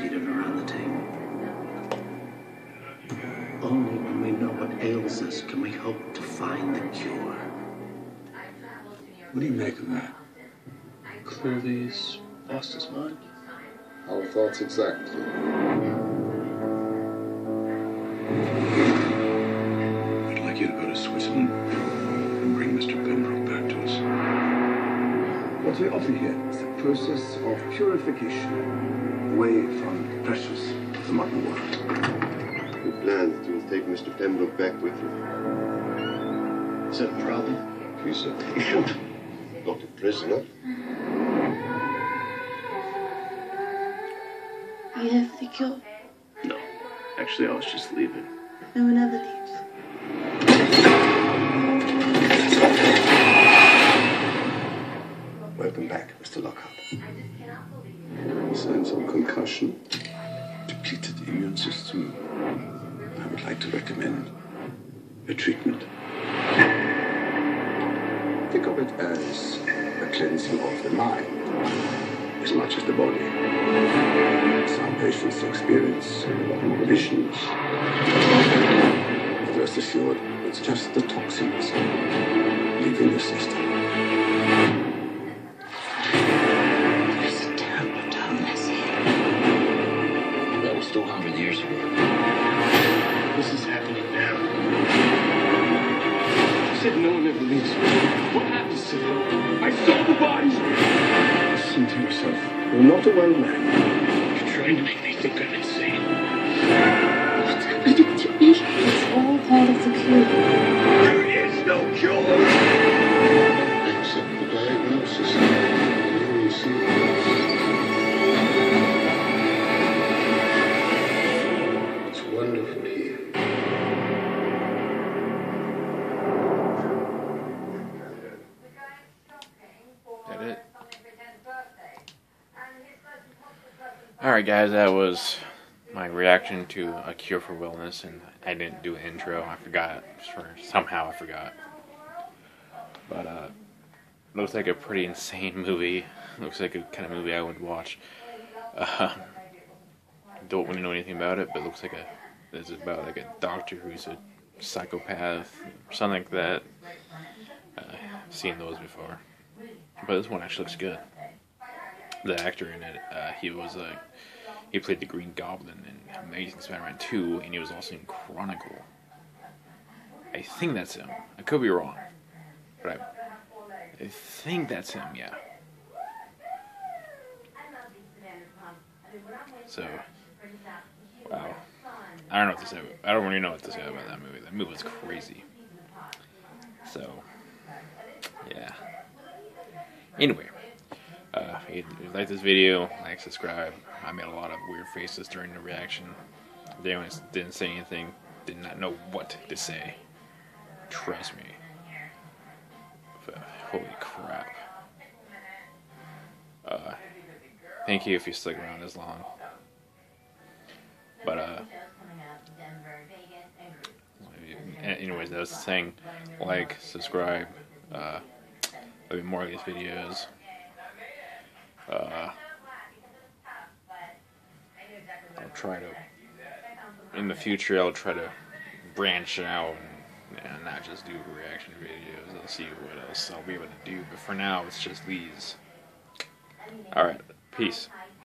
seated around the table. Only when we know what ails us can we hope to find the cure. What do you make of that? Clearly's lost his mind. Our thoughts exactly. I'd like you to go to Switzerland and bring Mr. Pembroke back to us. What we offer here is a process of purification away from the pressures of the modern world. We plan that you will take Mr. Pembroke back with you. Is that a problem? He's a patient, not a prisoner. You have the cure. No. Actually, I was just leaving. No one ever leaves. Signs of concussion, depleted immune system. I would like to recommend a treatment. Think of it as a cleansing of the mind as much as the body. Some patients experience visions. Rest assured, it's just the toxins leaving the system. Said no one ever leaves. me. What happens to them? I saw the bodies. Listen to yourself. You're not a well man. You're trying to make me think I'm Alright, guys, that was my reaction to A Cure for Wellness, and I didn't do an intro. I forgot. For, somehow I forgot. But, uh, looks like a pretty insane movie. Looks like a kind of movie I would watch. Uh, don't really know anything about it, but it looks like a. It's about like a doctor who's a psychopath, something like that. Uh, seen those before. But this one actually looks good. The actor in it, uh, he was uh, he played the Green Goblin in Amazing Spider-Man 2, and he was also in Chronicle. I think that's him. I could be wrong, but I, I think that's him. Yeah. So, wow. I don't know what to say. I don't really know what to say about that movie. That movie was crazy. So, yeah. Anyway, if you like this video, like, subscribe. I made a lot of weird faces during the reaction. They didn't say anything, did not know what to say. Trust me. But, holy crap. Uh, thank you if you stuck around as long. But, uh, anyways, that's the thing. Like, subscribe, uh, there'll be more of these videos. Uh, I'll try to, in the future, I'll try to branch out and, and not just do reaction videos. I'll see what else I'll be able to do. But for now, it's just these. Alright, peace.